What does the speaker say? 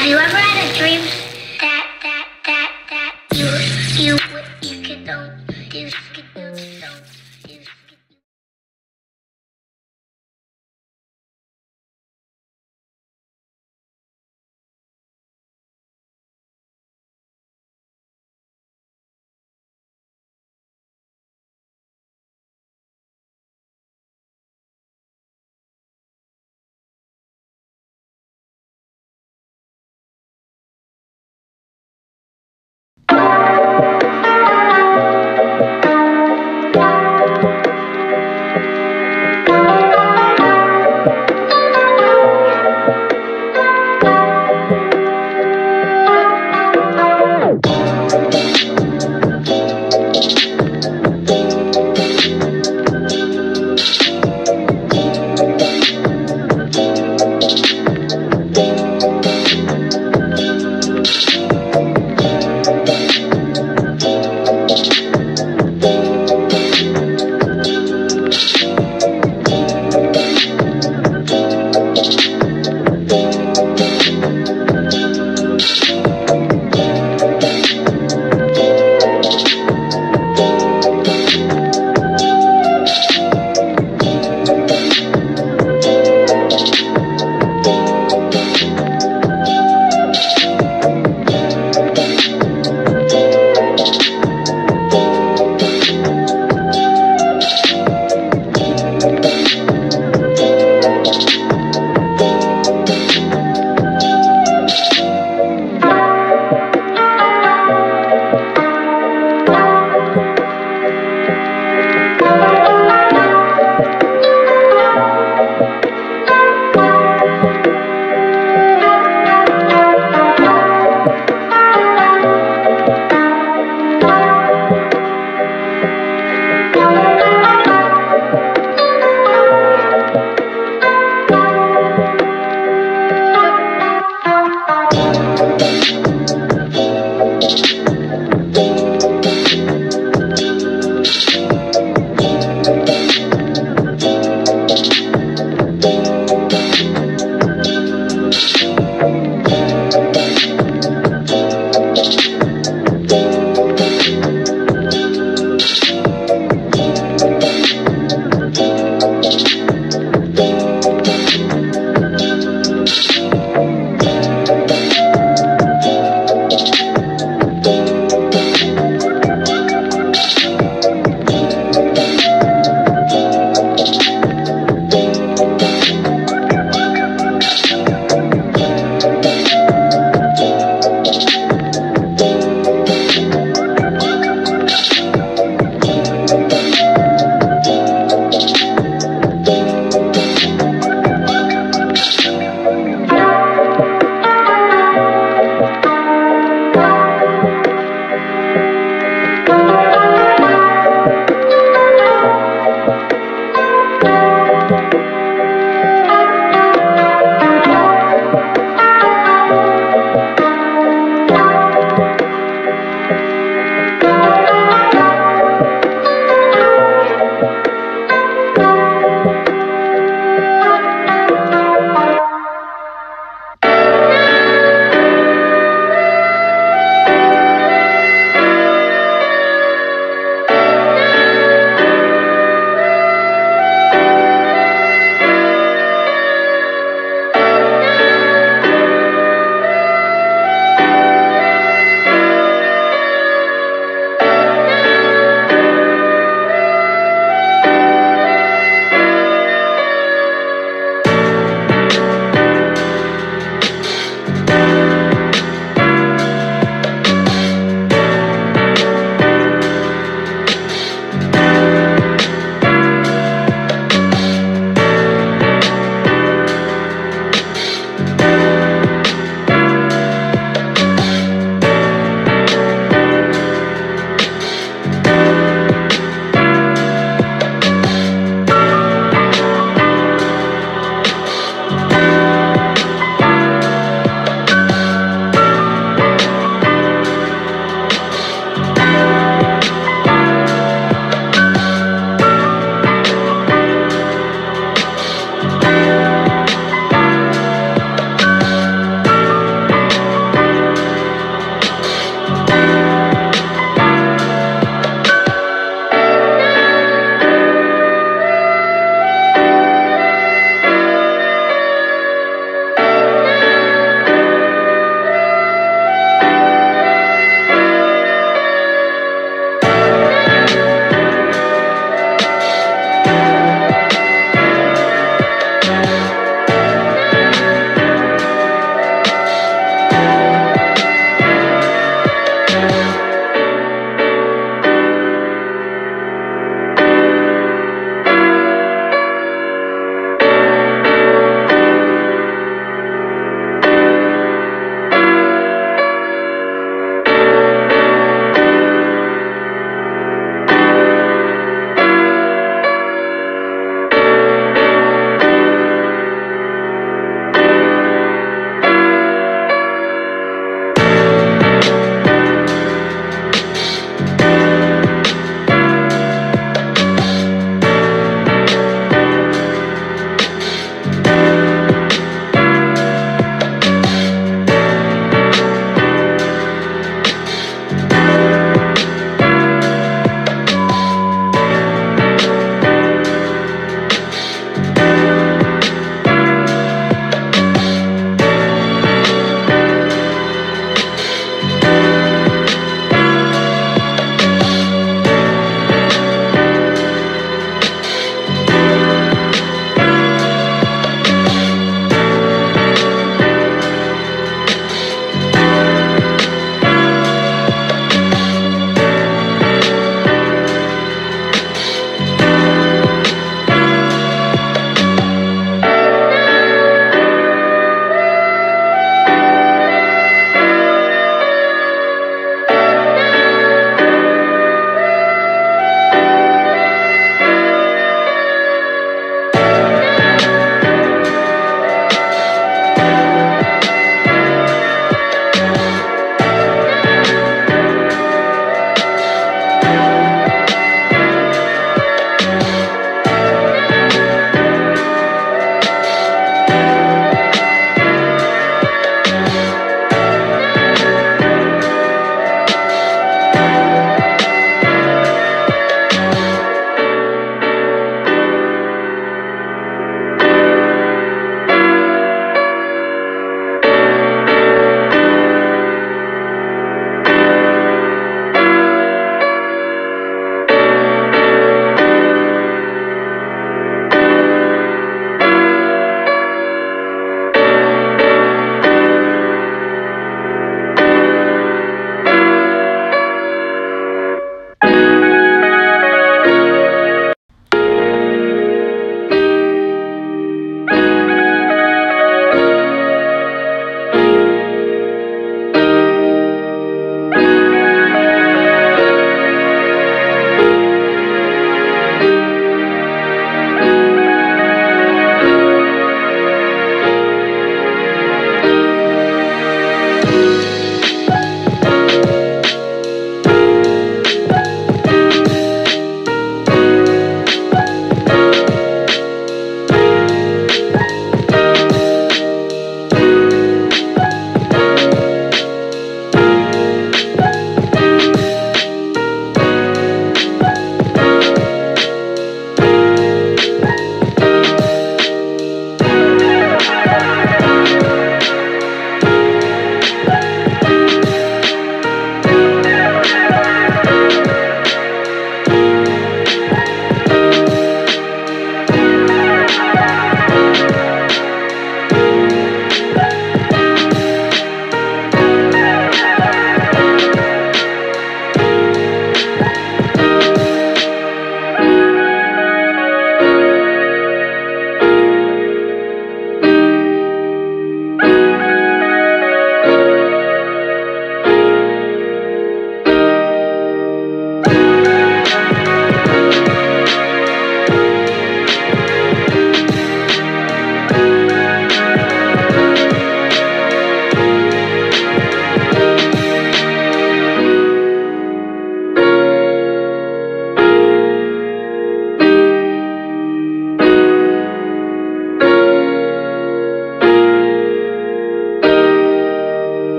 Have you ever had a dream that that that that you you you could don't